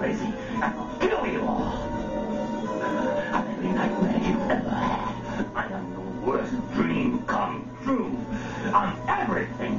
crazy and I'll kill you all. I'm every nightmare you ever had. I am the worst dream come true. I'm everything.